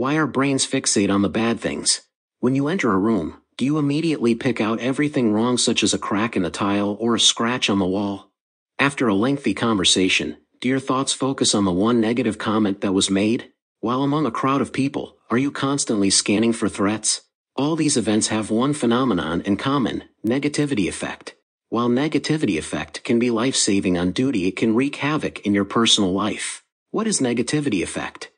Why our brains fixate on the bad things. When you enter a room, do you immediately pick out everything wrong such as a crack in the tile or a scratch on the wall? After a lengthy conversation, do your thoughts focus on the one negative comment that was made? While among a crowd of people, are you constantly scanning for threats? All these events have one phenomenon in common, negativity effect. While negativity effect can be life-saving on duty, it can wreak havoc in your personal life. What is negativity effect?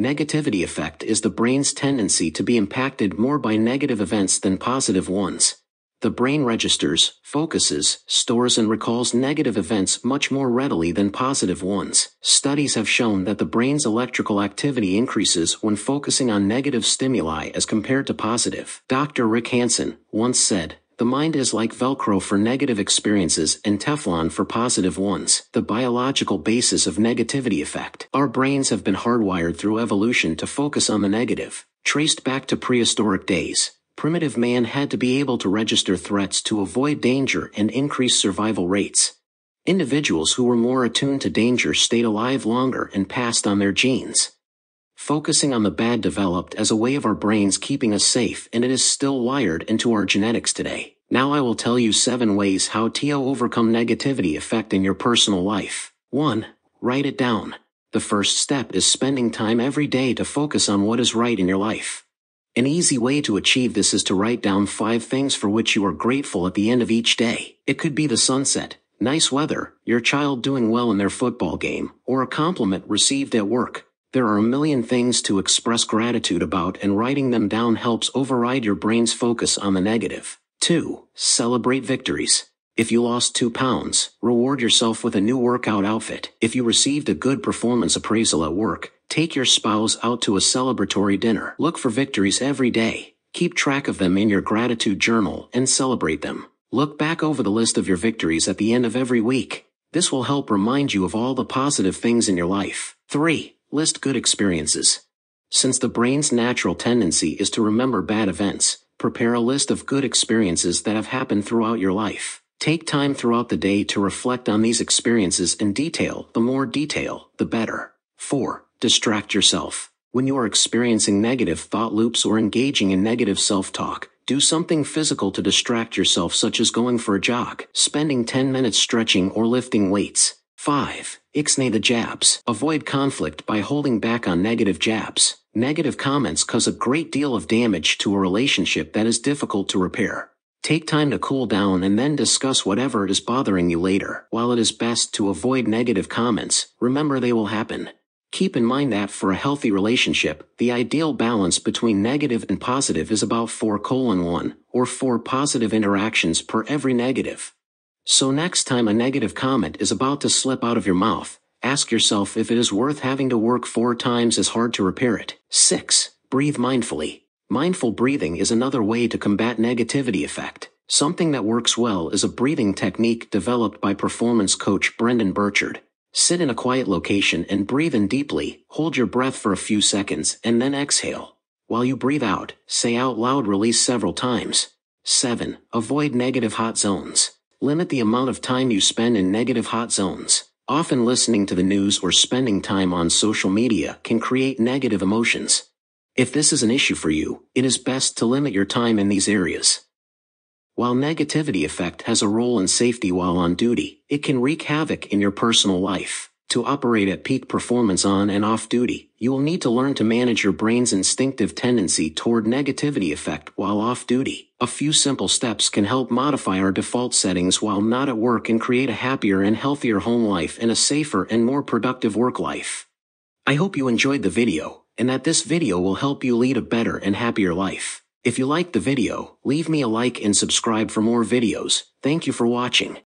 Negativity effect is the brain's tendency to be impacted more by negative events than positive ones. The brain registers, focuses, stores and recalls negative events much more readily than positive ones. Studies have shown that the brain's electrical activity increases when focusing on negative stimuli as compared to positive. Dr. Rick Hanson once said, the mind is like Velcro for negative experiences and Teflon for positive ones. The biological basis of negativity effect. Our brains have been hardwired through evolution to focus on the negative. Traced back to prehistoric days, primitive man had to be able to register threats to avoid danger and increase survival rates. Individuals who were more attuned to danger stayed alive longer and passed on their genes. Focusing on the bad developed as a way of our brains keeping us safe and it is still wired into our genetics today. Now I will tell you 7 ways how to overcome negativity effect in your personal life. 1. Write it down. The first step is spending time every day to focus on what is right in your life. An easy way to achieve this is to write down 5 things for which you are grateful at the end of each day. It could be the sunset, nice weather, your child doing well in their football game, or a compliment received at work. There are a million things to express gratitude about and writing them down helps override your brain's focus on the negative. 2. Celebrate victories. If you lost 2 pounds, reward yourself with a new workout outfit. If you received a good performance appraisal at work, take your spouse out to a celebratory dinner. Look for victories every day. Keep track of them in your gratitude journal and celebrate them. Look back over the list of your victories at the end of every week. This will help remind you of all the positive things in your life. 3. List good experiences. Since the brain's natural tendency is to remember bad events, prepare a list of good experiences that have happened throughout your life. Take time throughout the day to reflect on these experiences in detail. The more detail, the better. 4. Distract yourself. When you are experiencing negative thought loops or engaging in negative self-talk, do something physical to distract yourself such as going for a jog, spending 10 minutes stretching or lifting weights. 5. Ixnay the jabs. Avoid conflict by holding back on negative jabs. Negative comments cause a great deal of damage to a relationship that is difficult to repair. Take time to cool down and then discuss whatever is bothering you later. While it is best to avoid negative comments, remember they will happen. Keep in mind that for a healthy relationship, the ideal balance between negative and positive is about 4 colon 1, or 4 positive interactions per every negative. So next time a negative comment is about to slip out of your mouth, ask yourself if it is worth having to work four times as hard to repair it. 6. Breathe mindfully. Mindful breathing is another way to combat negativity effect. Something that works well is a breathing technique developed by performance coach Brendon Burchard. Sit in a quiet location and breathe in deeply, hold your breath for a few seconds, and then exhale. While you breathe out, say out loud release several times. 7. Avoid negative hot zones. Limit the amount of time you spend in negative hot zones. Often listening to the news or spending time on social media can create negative emotions. If this is an issue for you, it is best to limit your time in these areas. While negativity effect has a role in safety while on duty, it can wreak havoc in your personal life. To operate at peak performance on and off duty, you will need to learn to manage your brain's instinctive tendency toward negativity effect while off duty. A few simple steps can help modify our default settings while not at work and create a happier and healthier home life and a safer and more productive work life. I hope you enjoyed the video, and that this video will help you lead a better and happier life. If you liked the video, leave me a like and subscribe for more videos. Thank you for watching.